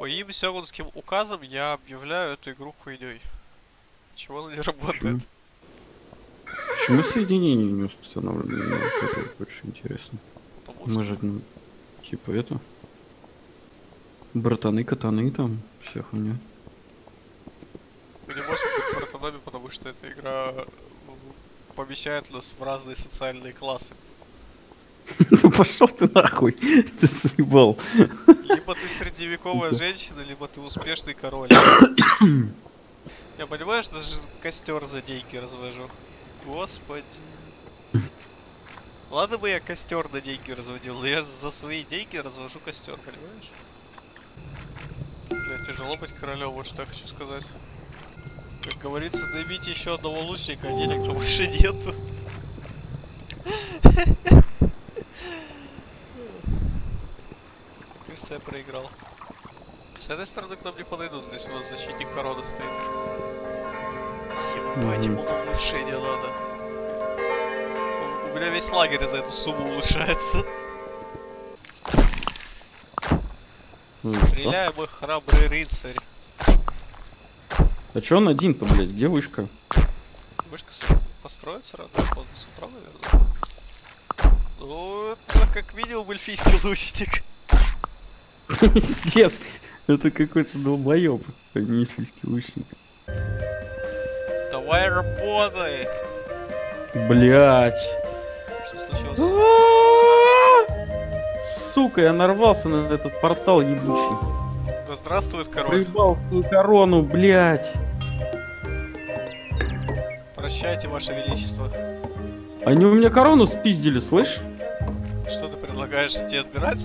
Моим сёгунским указом я объявляю эту игру хуйней. Чего она не работает? Почему соединение не установлено? Это очень интересно. Потому что Мы же, ну, типа это... Братаны, катаны там, вся хуйня. мы не можем быть братанами, потому что эта игра ну, помещает нас в разные социальные классы. Пошел ты нахуй, ты заебал. Либо ты средневековая женщина, либо ты успешный король. Я понимаю, что даже костер за деньги развожу. Господи. Ладно бы я костер на деньги разводил, но я за свои деньги развожу костер, понимаешь? Бля, тяжело быть королем, вот что я хочу сказать. Как говорится, наймите еще одного лучника, а денег-то больше нету. Я проиграл. С этой стороны к нам не подойдут, здесь у нас защитник короны стоит. Ебать, ему на улучшение надо. У- меня весь лагерь за эту сумму улучшается. Стреляй, мой храбрый рыцарь. А чё он один-то, блядь? Где вышка? Вышка с- построится рано, он с утра, наверное. Ну, это как минимум эльфийский лучник. Пиздец! Это какой-то долбоёб, а не эльфийский лучник. Давай работай! Блять! Что случилось? Сука, я нарвался на этот портал ебучий. Да здравствует король. Проебал свою корону, блять. Прощайте, ваше величество. Они у меня корону спиздили, слышь? Что ты предлагаешь идти отбирать?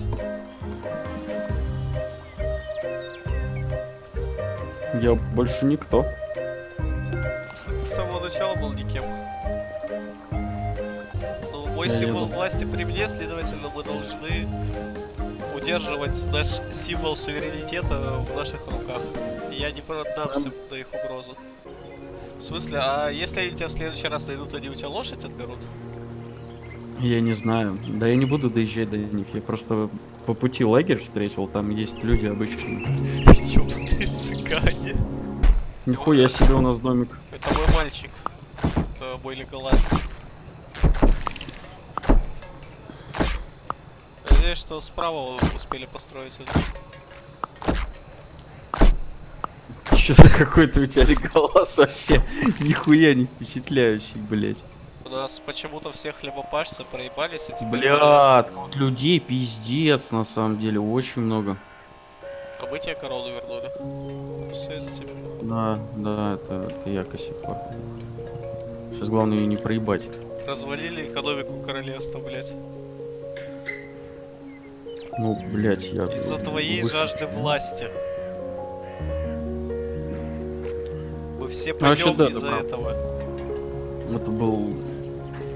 Я больше никто. Ты с самого начала был никем. Ну, мой Я символ власти при мне, следовательно, мы должны удерживать наш символ суверенитета в наших руках. И я не поддамся на их угрозу. В смысле, а если они тебя в следующий раз найдут, они у тебя лошадь отберут? Я не знаю. Да я не буду доезжать до них. Я просто по пути лагерь встретил, там есть люди обычные. Нихуя себе у нас домик. Это мой мальчик. Это мой Леголас. Надеюсь, что справа успели построить это. Что-то какой-то у тебя голос вообще нихуя не впечатляющий, блять. У нас почему-то все хлебопашцы проебались, и теперь... Блядь, тут людей пиздец на самом деле, очень много. А мы тебе корону вернули. Все из-за тебя. Да, да, это, это я косяк. Сейчас главное ее не проебать. Развалили экономику королевства, блять. Ну, блять, я... Из-за твоей выше- жажды власти. Мы все Ну, вообще, пойдем да, из-за прав. этого. Это был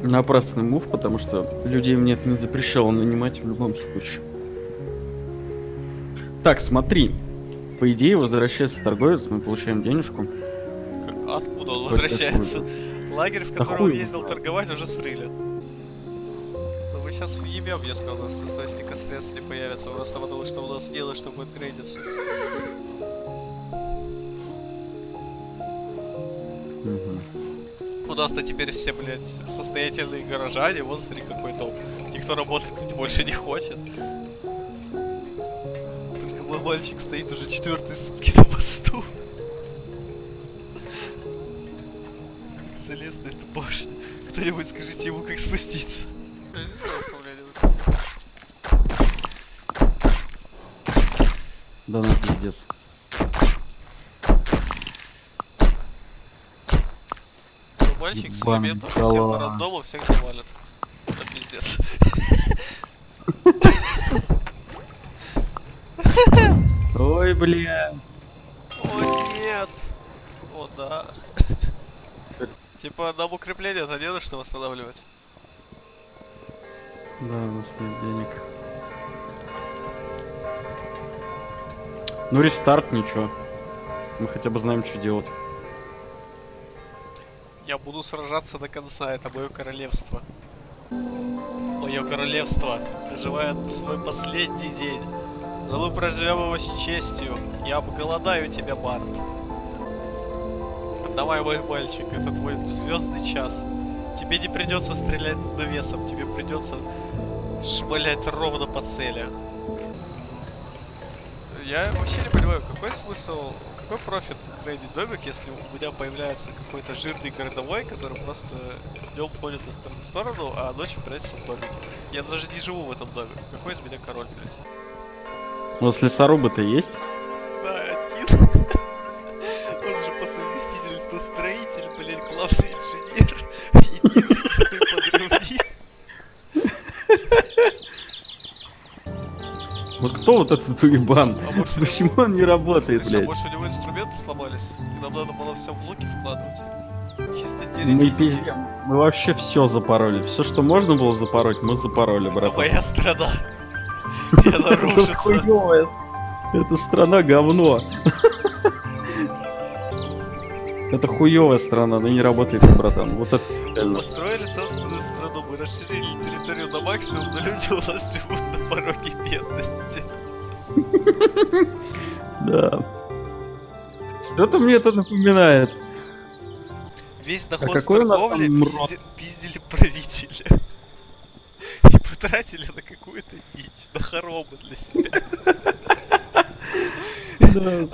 напрасный мув, потому что людей мне это не запрещало нанимать в любом случае. Так, смотри. По идее, возвращается торговец, мы получаем денежку. Откуда он возвращается? Лагерь, в который хуй он ездил торговать, уже срыли. Ну мы сейчас въебем, если у нас источника средств не появится, просто потому что у нас не на что будет грейдиться. У нас-то теперь все, блядь, состоятельные горожане, вот смотри какой дом. Никто работать больше не хочет. Мальчик стоит уже четвертые сутки на посту. Как залез на эту башню. Кто-нибудь скажите ему, как спуститься. Да ну пиздец. Мальчик с элементом всем на дала. рандому всех завалит. Это пиздец. Ой, бля. О нет! О да. Типа нам укрепление-то не на что восстанавливать. Да, у нас нет денег. Ну, рестарт, ничего. Мы хотя бы знаем, что делать. Я буду сражаться до конца, это мое королевство. Мое королевство доживает свой последний день. Но проживем его с честью. Я обголодаю тебя, Барт. Давай, мой мальчик, это твой звездный час. Тебе не придется стрелять навесом, тебе придется шмалять ровно по цели. Я вообще не понимаю, какой смысл, какой профит грейдить домик, если у меня появляется какой-то жирный городовой, который просто днем ходит из стороны в сторону, а ночью прячется в домике. Я даже не живу в этом доме. Какой из меня король, блядь? У вас лесорубы-то есть? Да, один. Он же по совместительству строитель, блядь, главный инженер, единственный подрывник. Вот кто вот этот уебан? А Почему он не работает, Слышь, а блядь? может у него инструменты сломались? И нам надо было все в луки вкладывать. Чисто Мы пиздем. Мы вообще все запороли. Все, что можно было запороть, мы запороли, Это брат. моя страна. И она рушится. Это страна говно. Это хуевая страна, она не работает, братан. Вот это реально. построили собственную страну, мы расширили территорию на максимум, но люди у нас живут на пороге бедности. Да. Что-то мне это напоминает. Весь доход с какой у нас торговли там пизде- пиздили правители. Потратили на какую-то дичь, на хоромы для себя.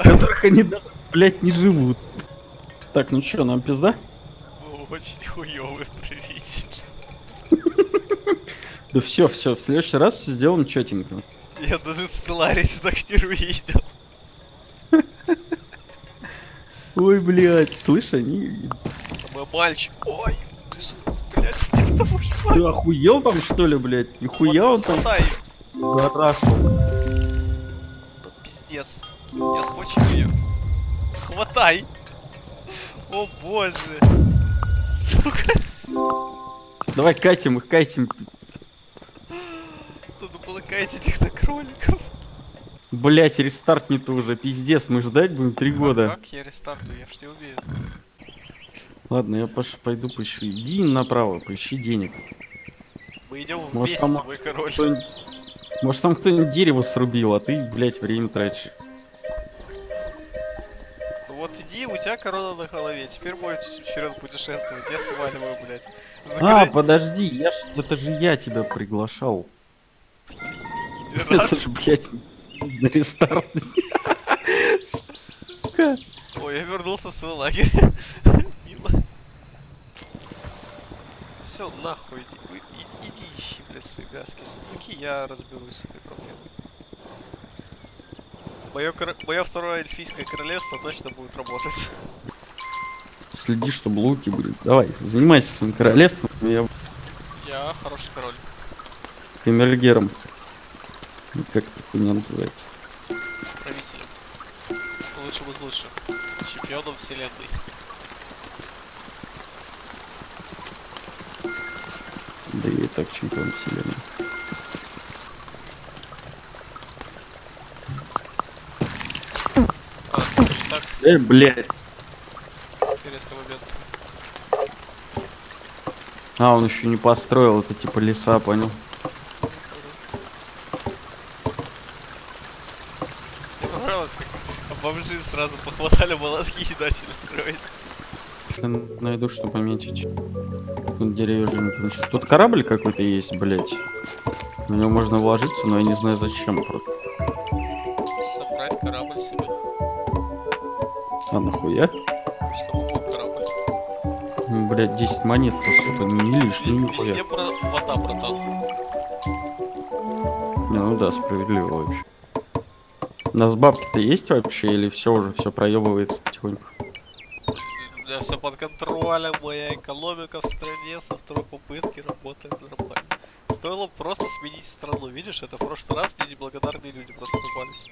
Которых они блядь, не живут. Так, ну чё, нам пизда? Мы очень хуёвый правитель. Да все, все, в следующий раз сделаем четенько. Я даже в Стелларисе так не увидел. Ой, блядь, слышь, они... А мой мальчик. Ой, ты, Ты охуел там, что ли, блядь? Нихуя он там зарашил. пиздец. Я схвачу ее. Хватай. О боже. Сука. Давай катим их, катим. Надо было каять этих на кроликов. Блять, рестарт не то уже, пиздец, мы ждать будем три года. Как я рестартую? Я ж не умею. Ладно, я пош... пойду поищу. Иди направо, поищи денег. Мы идем Может, вместе, там мой король. Кто-нибудь- Может там кто-нибудь дерево срубил, а ты, блять, время тратишь. Ну вот иди, у тебя корона на голове. Теперь мой черед путешествовать. Я сваливаю, блядь. За А, подожди, я ж... это же я тебя приглашал. Это же, блять, на рестарт. Ой, я вернулся в свой лагерь. Все, нахуй, иди, вы- и- иди ищи, блядь, свои газки, сундуки, я разберусь с этой проблемой. Мое, Мое второе эльфийское королевство точно будет работать. Следи, чтобы луки были. Давай, занимайся своим королевством, я Я хороший король. камергером. Ну, Как это хуйня называется? правителем. Лучшим из лучших. Чемпионом вселенной. Так чемпион вселенной. А, так, Эй, блядь. интересный момент. А, он еще не построил, это типа леса, понял? Мне понравилось, как бомжи сразу похватали молотки и начали строить. Найду, что пометить. Тут деревья же не кончились. Тут корабль какой-то есть, блядь. В него можно вложиться, но я не знаю зачем просто. Собрать корабль себе. А нахуя? Чтобы был корабль. Блядь, 10 монет, сука, не лишние, Везде нихуя. бра- вода, братан. Не, ну да, справедливо вообще. У нас бабки-то есть вообще, или все уже, все проебывается потихоньку? Меня все под контролем, моя экономика в стране со второй попытки работает нормально. Стоило просто сменить страну, видишь, это в прошлый раз мне неблагодарные люди просто попались.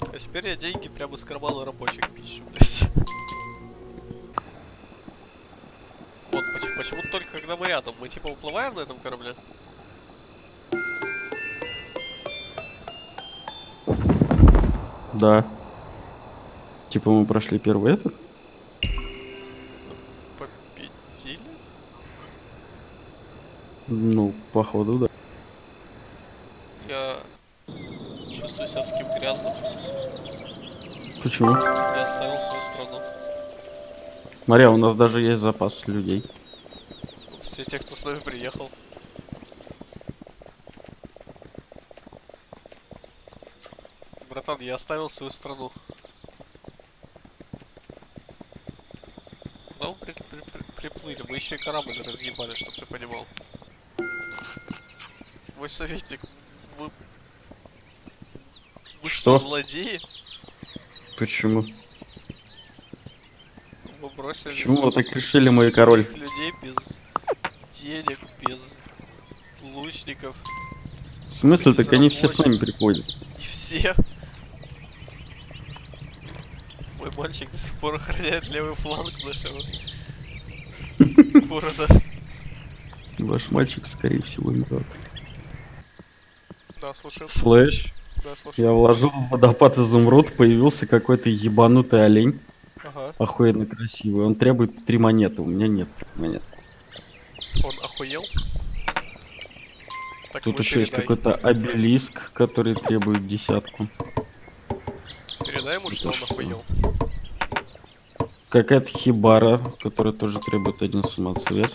А теперь я деньги прямо из кармана рабочих пищу, блядь. Вот почему, почему только когда мы рядом, мы типа уплываем на этом корабле? Да. Типа мы прошли первый этот? Победили? Ну, походу, да. Я чувствую себя таким грязным. Почему? Я оставил свою страну. Смотри, у нас даже есть запас людей. Все те, кто с нами приехал. Братан, я оставил свою страну. Ну, при- при- при- приплыли. Мы еще и корабль разъебали, чтоб ты понимал. Мой советник, вы... Вы что, Что? злодеи? Почему? Вы бросили Почему вы так решили, мой король? людей без денег, без лучников. В смысле, так они все с нами приходят. Не все. Мой мальчик до сих пор охраняет левый фланг нашего города. Ваш мальчик, скорее всего, мертв. Да, слушаю. Слэш, Да, слушаю. я вложил в водопад изумруд, появился какой-то ебанутый олень. Ага. Охуенно красивый. Он требует три монеты, у меня нет монет. Он охуел? Так Тут еще есть передай. какой-то обелиск, который требует десятку. Передай ему, что он что? Какая-то хибара, которая тоже требует один самоцвет.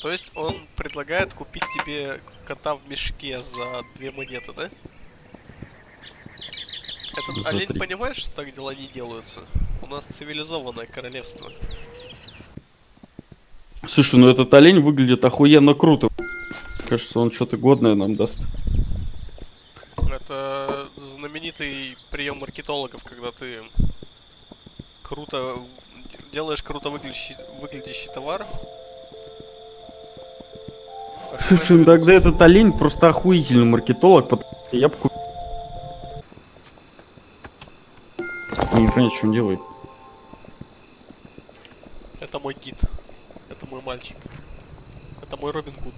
То есть он предлагает купить тебе кота в мешке за две монеты, да? Этот За олень три. понимает, что так дела не делаются? У нас цивилизованное королевство. Слушай, ну этот олень выглядит охуенно круто. Кажется, он что-то годное нам даст. Это знаменитый прием маркетологов, когда ты круто делаешь круто выглядящий, выглядящий товар. а Слушай, ну тогда этот олень просто охуительный маркетолог, потому что я купил. Не понимаю, что он делает. Это мой гид. Это мой мальчик. Это мой Робин Гуд.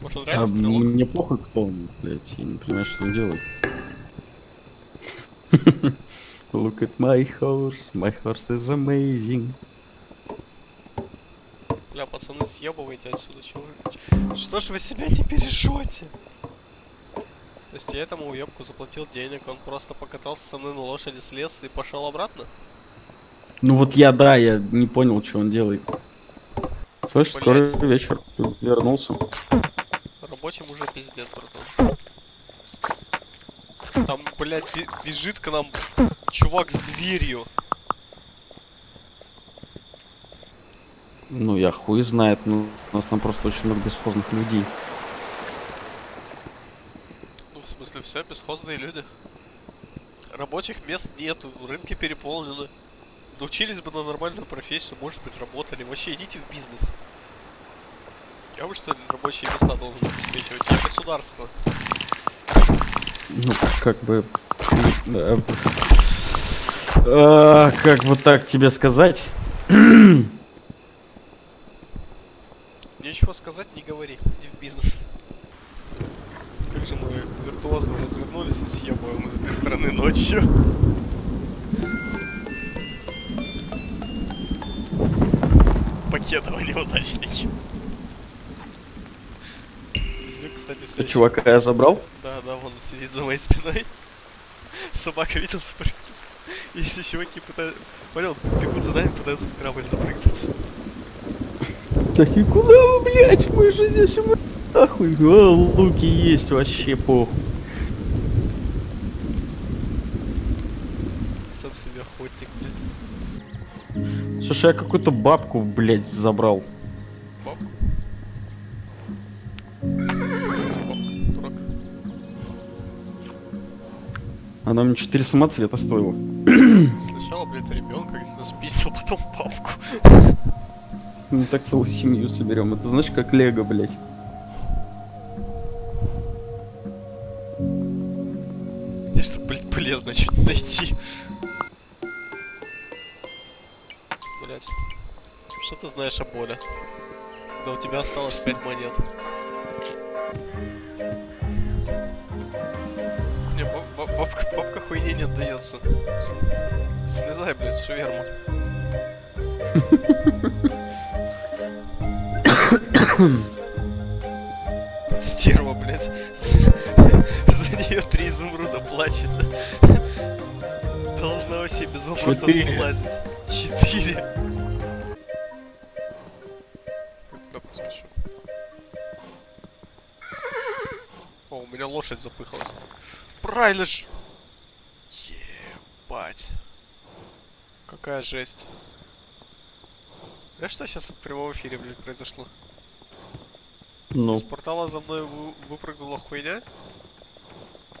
Может он реально А стрелок? мне похуй, кто он, блядь, я не понимаю, что он делает. Look at my horse, my horse is amazing. Бля, пацаны, съебывайте отсюда, чего вы- Что ж вы себя не бережете? То есть я этому уебку заплатил денег, он просто покатался со мной на лошади, слез и пошел обратно? Ну вот я, да, я не понял, что он делает. Слышь, скоро вечер. Вернулся. Рабочим уже пиздец, братан. Там, блядь, бе- бежит к нам чувак с дверью. Ну, я хуй знает, ну, у нас там просто очень много бесхозных людей. Ну, в смысле, все, бесхозные люди. Рабочих мест нету, рынки переполнены. Научились бы на нормальную профессию, может быть, работали. Вообще идите в бизнес. Я бы что ли рабочие места должен обеспечивать? Я государство. Ну, как бы... э, а, как вот так тебе сказать? Нечего сказать, не говори. Иди в бизнес. Как же мы виртуозно развернулись и съебываем из этой страны ночью. Покедово неудачники. Кстати, все Ты чувака я забрал? Да, да, вон он сидит за моей спиной. Собака видел запрыгнуть. И эти чуваки пытаются... Понял, бегут за нами, пытаются в корабль запрыгнуть. Такие, куда вы, блядь? Мы же здесь мы нахуй. А, луки есть вообще похуй. Сам себе охотник, блядь. Слушай, я какую-то бабку, блядь, забрал. Она мне 4 самоцвета стоила. Сначала, блядь, ребенка спиздил, потом папку. Мы так целую семью соберем. Это знаешь, как Лего, блядь. Мне что, блядь, полезно что-то найти. Блядь. Что ты знаешь о боли? Когда у тебя осталось 5 монет. Баб- баб- бабка, бабка хуйне не отдается. Слезай, блядь, шверма. стерва, блядь. За нее три изумруда платит. Должна вообще без вопросов Четыре. слазить. Четыре. О, у меня лошадь запыхалась. Правильно ж. Ебать. Какая жесть. Знаешь, что сейчас в прямом эфире, блядь, произошло? Ну, Из портала за мной вы- выпрыгнула хуйня.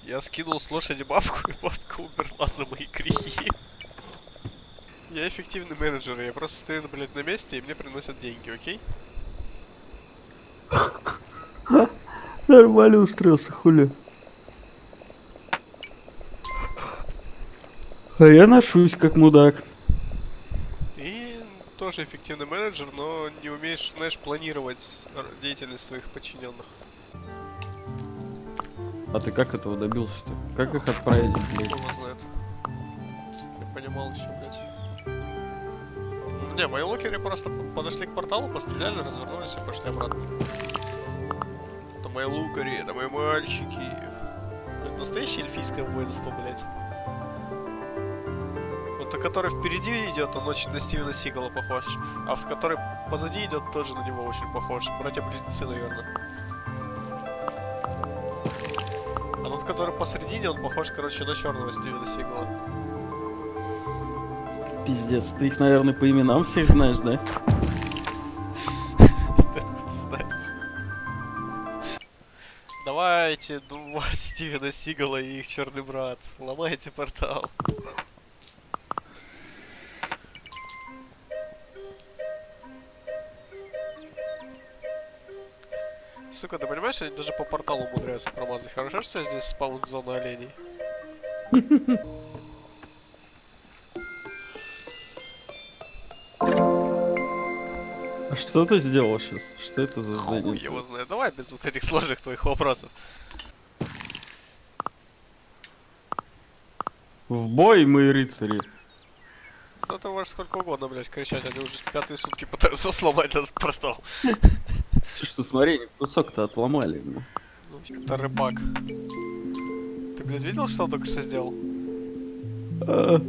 Я скинул с лошади бабку, и бабка умерла за мои грехи. Я эффективный менеджер, я просто стою, блядь, на месте, и мне приносят деньги, окей? нормально устроился, хули. А я ношусь как мудак. Ты тоже эффективный менеджер, но не умеешь, знаешь, планировать деятельность своих подчиненных. А ты как этого добился-то? Как их отправить, блядь? Кто его знает? Я понимал еще, блядь. Не, мои локеры просто подошли к порталу, постреляли, развернулись и пошли обратно. Это мои лукари, это мои мальчики. Это настоящее эльфийское воинство, блядь. Который впереди идет, он очень на Стивена Сигала похож. А в который позади идет, тоже на него очень похож. Братья-близнецы, наверное. А тот, который посередине, он похож, короче, на черного Стивена Сигала. Пиздец, ты их, наверное, по именам всех знаешь, да? Давайте два Стивена Сигала и их черный брат. Ломайте портал. Сука, ты понимаешь, они даже по порталу умудряются промазать. Хорошо, что здесь спаун-зона оленей. А что ты сделал сейчас? Что это за Хуй задание? его знает. Давай без вот этих сложных твоих вопросов. В бой, мы рыцари. Ну ты можешь сколько угодно, блядь, кричать, они уже пятые сутки пытаются сломать этот портал. Что, смотри, кусок-то отломали. ну. Ну, это рыбак. Ты, блядь, видел, что он только что сделал? А,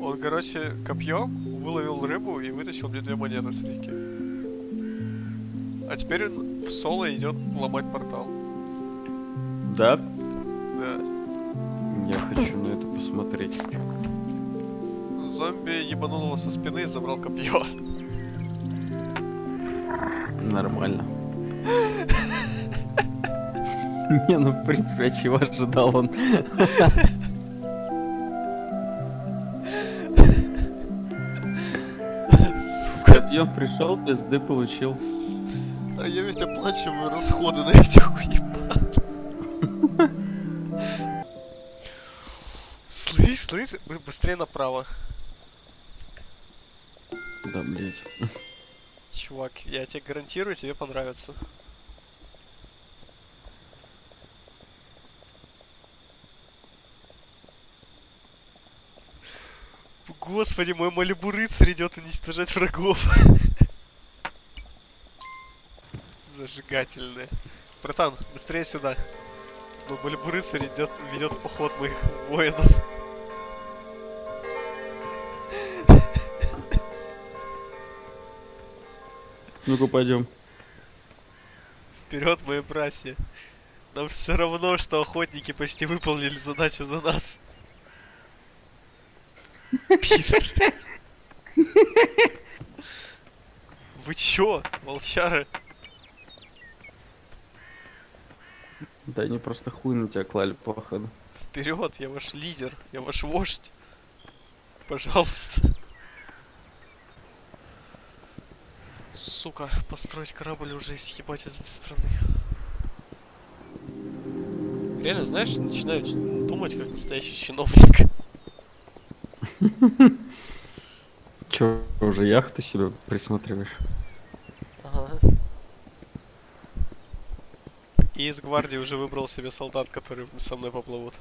Он, короче, копьем выловил рыбу и вытащил мне две монеты с реки. А теперь он в соло идет ломать портал. Да? Да. Я хочу на это посмотреть. Зомби ебанул его со спины и забрал копье. Нормально. Не, ну в принципе, а чего ожидал он? Сука. Копьем пришел, пизды получил. А я ведь оплачиваю расходы на этих уебан. Слышь, слышь, бы- быстрее направо. Да, блять. Чувак, я тебе гарантирую, тебе понравится. Господи, мой Малибу рыцарь идет уничтожать врагов. Зажигательные. Братан, быстрее сюда. Мой Малибу рыцарь идет, ведет поход моих воинов. Ну-ка, пойдем. Вперед, мои братья. Нам все равно, что охотники почти выполнили задачу за нас. Пидор. Вы чё, волчары? Да они просто хуй на тебя клали, походу. Вперед, я ваш лидер, я ваш вождь. Пожалуйста. Сука, построить корабль уже и съебать из этой страны. Реально, знаешь, начинаю думать как настоящий чиновник. Че, уже яхту себе присматриваешь? Ага. И из гвардии уже выбрал себе солдат, которые со мной поплывут.